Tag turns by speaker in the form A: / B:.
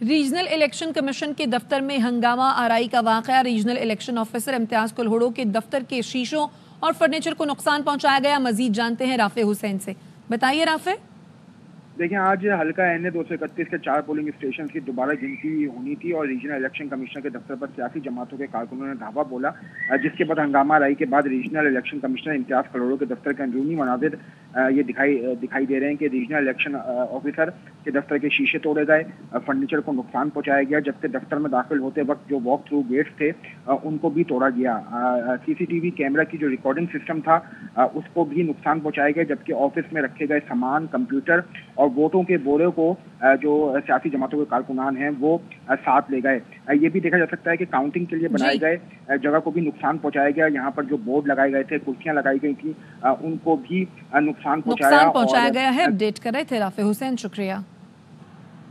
A: Regional election commission के दफ्तर में हंगामा, आरई का वाक़ रीजनल इलेक्शन ऑफिसर इम्तियाज़ कुलहड़ो के दफ्तर के शीशों और फर्नीचर को नुकसान पहुँचाया गया। मजीद जानते हैं राफे हुसैन से। बताइए राफे।
B: देखिए, आज हल्का एन ए दो सौ इकतीस के चार पोलिंग स्टेशन की दोबारा गिनती होनी थी और रीजनल इलेक्शन कमिश्नर के दफ्तर पर सियासी जमातों के कारकुनों ने धावा बोला जिसके बाद हंगामा राई के बाद रीजनल इलेक्शन कमिश्नर इम्तियाज़ करोड़ों के दफ्तर के अंदरूनी मनाजिर ये दिखाई दिखाई दे रहे हैं कि रीजनल इलेक्शन ऑफिसर के दफ्तर के शीशे तोड़े गए फर्नीचर को नुकसान पहुँचाया गया, जबकि दफ्तर में दाखिल होते वक्त जो वॉक थ्रू गेट्स थे उनको भी तोड़ा गया। सीसीटीवी कैमरा की जो रिकॉर्डिंग सिस्टम था उसको भी नुकसान पहुँचाया गया, जबकि ऑफ़िस में रखे गए सामान कंप्यूटर और वोटों के बोरे को जो सियासी जमातों के कारकुनान हैं वो साथ ले गए। ये भी देखा जा सकता है कि काउंटिंग के लिए बनाए गए जगह को भी नुकसान पहुँचाया गया। यहाँ पर जो बोर्ड लगाए गए थे कुर्सियाँ लगाई गई थी उनको भी नुकसान
A: पहुँचाया नुकसान पहुँचाया गया है। अपडेट कर रहे थे राफे हुसैन शुक्रिया।